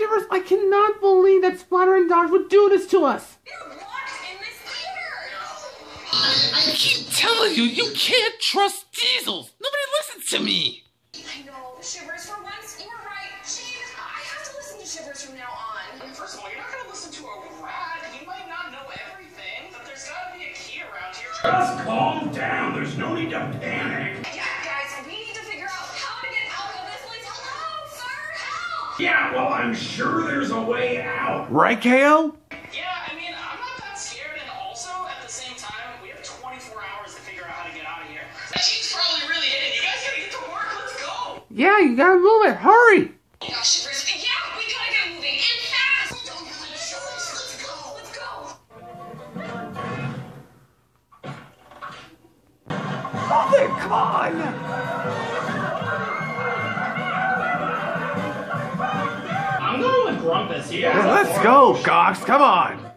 Shivers, I cannot believe that Splatter and Dodge would do this to us. We're locked in this theater. I keep telling you, you can't trust diesels. Nobody listens to me. I know, Shivers, for once, you were right. Shane, I have to listen to Shivers from now on. First of all, you're not gonna listen to a rat. He might not know everything, but there's gotta be a key around here. Just calm down. There's no need to panic. Yeah, well, I'm sure there's a way out. Right, KO? Yeah, I mean, I'm not that scared, and also, at the same time, we have 24 hours to figure out how to get out of here. That she's probably really hitting. You guys gotta get to work. Let's go. Yeah, you gotta move it. Hurry. Yeah, we gotta get moving and fast. We don't have any choice. Let's go. Let's go. Move it, come on. Grumpus. Yeah, let's go, Gox, come on.